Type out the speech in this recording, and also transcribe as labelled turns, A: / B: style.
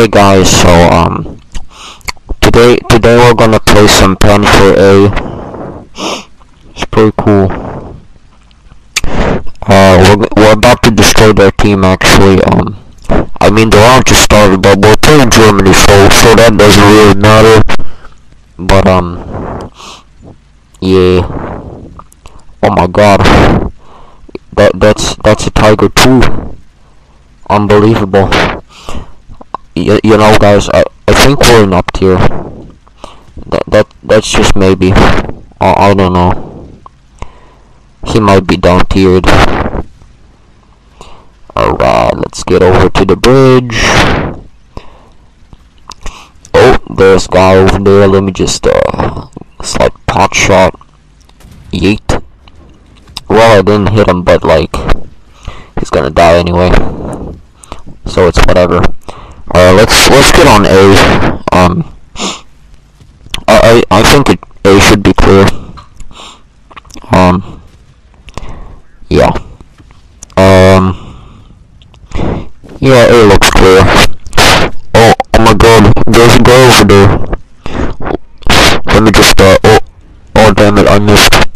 A: Okay guys, so um today today we're gonna play some Panther A. It's pretty cool. Uh we're we're about to destroy their team actually, um I mean the round just started but we're playing Germany so so that doesn't really matter. But um yeah. Oh my god. That that's that's a tiger too. Unbelievable you, you know guys I, I think we're in up tier. That, that that's just maybe. I, I don't know. He might be down tiered. Alright let's get over to the bridge. Oh there's a guy over there. Let me just uh slight pot shot. Yeet. Well I didn't hit him but like he's gonna die anyway. So it's whatever let's get on A. Um, I I think it, A should be clear. Um, yeah. Um, yeah, A looks clear. Oh, oh my God, there's a guy over there. Let me just uh, oh, oh damn it, I missed.